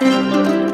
Música